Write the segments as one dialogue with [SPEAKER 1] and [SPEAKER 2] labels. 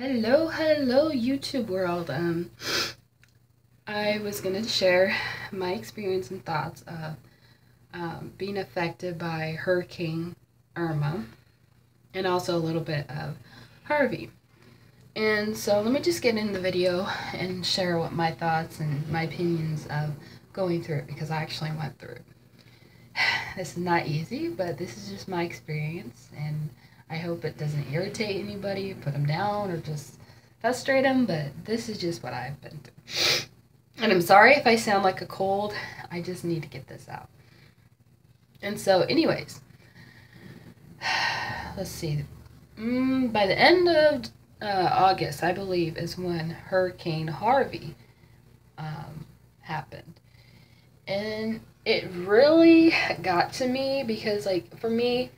[SPEAKER 1] Hello, hello, YouTube world. Um, I was gonna share my experience and thoughts of um, being affected by Hurricane Irma, and also a little bit of Harvey. And so let me just get in the video and share what my thoughts and my opinions of going through it because I actually went through it. This is not easy, but this is just my experience, and I hope it doesn't irritate anybody, put them down, or just frustrate them, but this is just what I've been through. And I'm sorry if I sound like a cold, I just need to get this out. And so, anyways, let's see. Mm, by the end of uh, August, I believe, is when Hurricane Harvey um, happened. And it really got to me because, like, for me,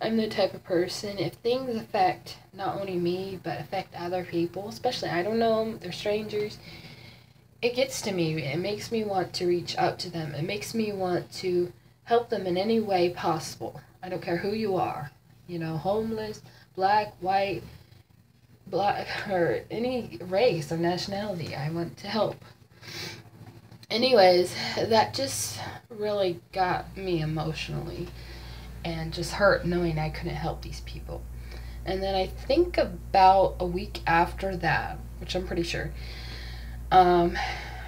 [SPEAKER 1] I'm the type of person, if things affect not only me, but affect other people, especially I don't know them, they're strangers, it gets to me. It makes me want to reach out to them. It makes me want to help them in any way possible. I don't care who you are, you know, homeless, black, white, black, or any race or nationality. I want to help anyways, that just really got me emotionally and just hurt knowing I couldn't help these people. And then I think about a week after that, which I'm pretty sure, um,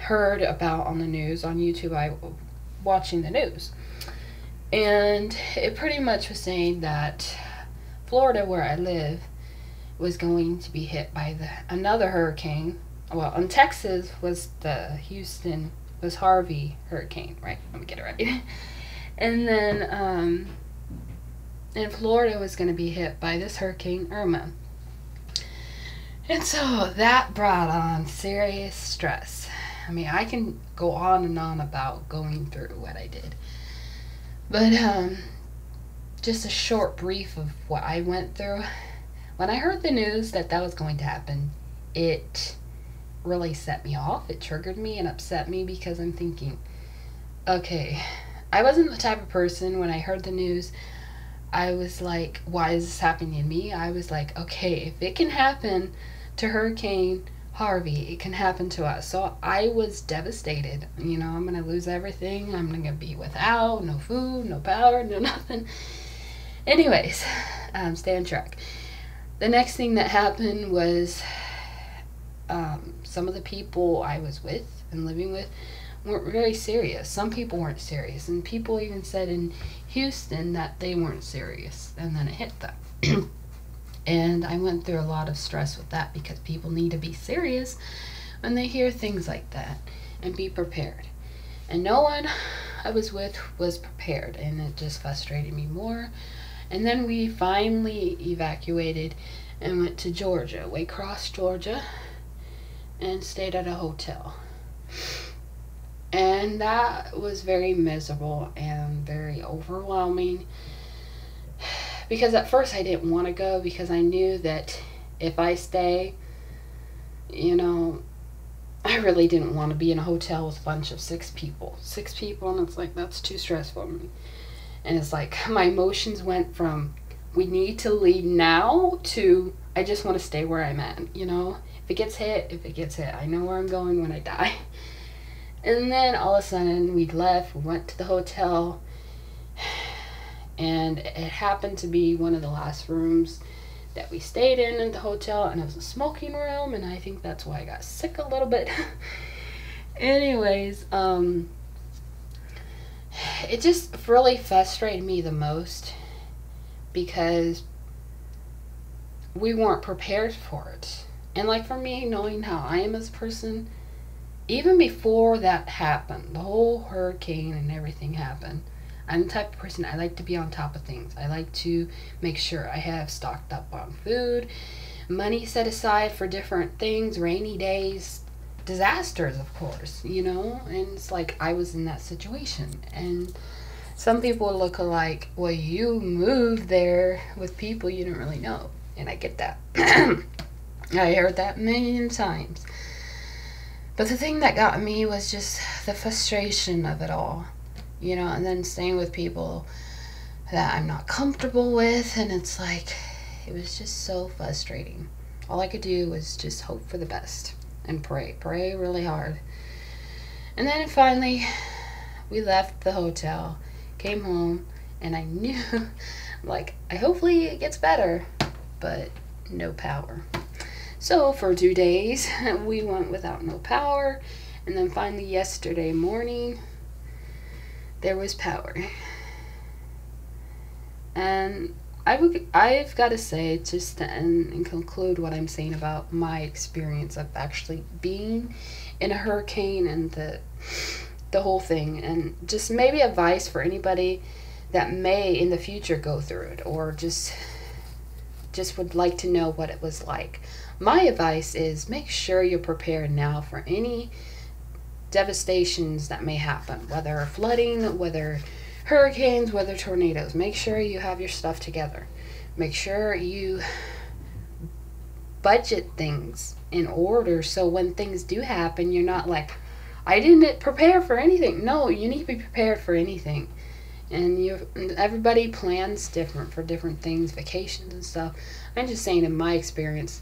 [SPEAKER 1] heard about on the news on YouTube. I watching the news, and it pretty much was saying that Florida, where I live, was going to be hit by the another hurricane. Well, in Texas was the Houston was Harvey hurricane, right? Let me get it right. and then um, in Florida was going to be hit by this hurricane Irma. And so that brought on serious stress. I mean, I can go on and on about going through what I did. But um, just a short brief of what I went through. When I heard the news that that was going to happen, it really set me off. It triggered me and upset me because I'm thinking, okay, I wasn't the type of person when I heard the news, I was like, why is this happening to me? I was like, okay, if it can happen to Hurricane Harvey, it can happen to us. So I was devastated. You know, I'm going to lose everything. I'm going to be without no food, no power, no nothing. Anyways, um, stay on track. The next thing that happened was um, some of the people I was with and living with weren't very serious. Some people weren't serious, and people even said in Houston that they weren't serious, and then it hit them. and I went through a lot of stress with that because people need to be serious when they hear things like that and be prepared. And no one I was with was prepared, and it just frustrated me more. And then we finally evacuated and went to Georgia, Waycross, Georgia, and stayed at a hotel. And that was very miserable and very overwhelming because at first I didn't want to go because I knew that if I stay, you know, I really didn't want to be in a hotel with a bunch of six people. Six people, and it's like, that's too stressful for me. And it's like, my emotions went from, we need to leave now, to, I just want to stay where I'm at, you know? It gets hit, if it gets hit, I know where I'm going when I die. And then all of a sudden we left, we went to the hotel, and it happened to be one of the last rooms that we stayed in at the hotel, and it was a smoking room, and I think that's why I got sick a little bit. Anyways, um, it just really frustrated me the most because we weren't prepared for it. And like for me, knowing how I am as a person, even before that happened, the whole hurricane and everything happened, I'm the type of person I like to be on top of things. I like to make sure I have stocked up on food, money set aside for different things, rainy days, disasters, of course, you know? And it's like I was in that situation. And some people look like, well, you moved there with people you didn't really know. And I get that. I heard that million times. But the thing that got me was just the frustration of it all. You know, and then staying with people that I'm not comfortable with. And it's like, it was just so frustrating. All I could do was just hope for the best and pray, pray really hard. And then finally, we left the hotel, came home, and I knew, like, I hopefully it gets better, but no power. So for two days, we went without no power, and then finally yesterday morning, there was power. And I would, I've got to say, just to end and conclude what I'm saying about my experience of actually being in a hurricane and the the whole thing, and just maybe advice for anybody that may in the future go through it, or just just would like to know what it was like. My advice is make sure you're prepared now for any devastations that may happen, whether flooding, whether hurricanes, whether tornadoes. Make sure you have your stuff together. Make sure you budget things in order so when things do happen, you're not like, I didn't prepare for anything. No, you need to be prepared for anything. And you everybody plans different for different things, vacations and stuff. I'm just saying in my experience,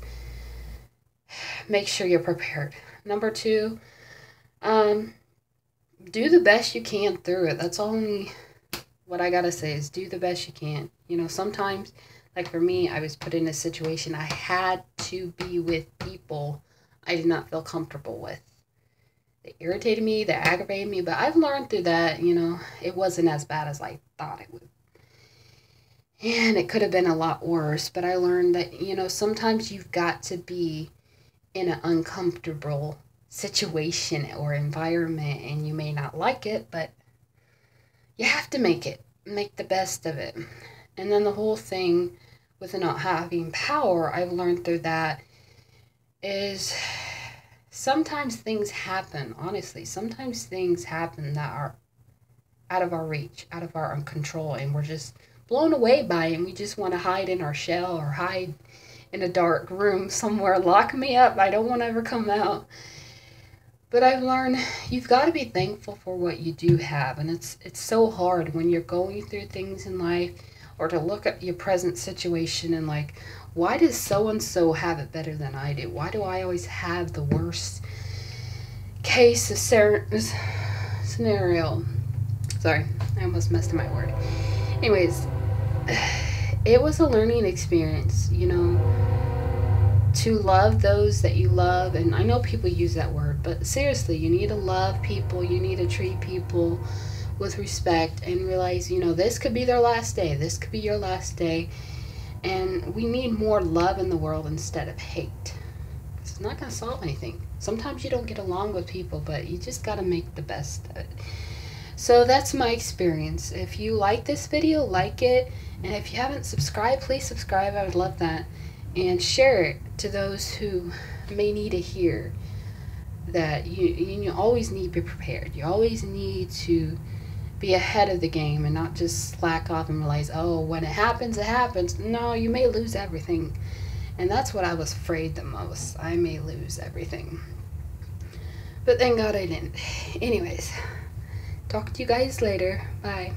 [SPEAKER 1] make sure you're prepared. Number 2, um do the best you can through it. That's only what I gotta say is do the best you can. You know, sometimes, like for me, I was put in a situation I had to be with people I did not feel comfortable with. Irritated me, they aggravated me, but I've learned through that, you know, it wasn't as bad as I thought it would. And it could have been a lot worse, but I learned that, you know, sometimes you've got to be in an uncomfortable situation or environment and you may not like it, but you have to make it, make the best of it. And then the whole thing with not having power, I've learned through that is sometimes things happen, honestly. Sometimes things happen that are out of our reach, out of our control, and we're just blown away by it. And we just want to hide in our shell or hide in a dark room somewhere. Lock me up. I don't want to ever come out. But I've learned you've got to be thankful for what you do have, and it's it's so hard when you're going through things in life, or to look at your present situation and like, why does so and so have it better than I do? Why do I always have the worst case of scenario? Sorry, I almost messed up my word. Anyways, it was a learning experience, you know to love those that you love and i know people use that word but seriously you need to love people you need to treat people with respect and realize you know this could be their last day this could be your last day and we need more love in the world instead of hate. It's not going to solve anything. Sometimes you don't get along with people but you just got to make the best of it. So that's my experience. If you like this video like it. And if you haven't subscribed please subscribe. I would love that. And share it to those who may need to hear that you, you always need to be prepared. You always need to be ahead of the game and not just slack off and realize, oh, when it happens, it happens. No, you may lose everything. And that's what I was afraid the most. I may lose everything. But thank God I didn't. Anyways, talk to you guys later. Bye.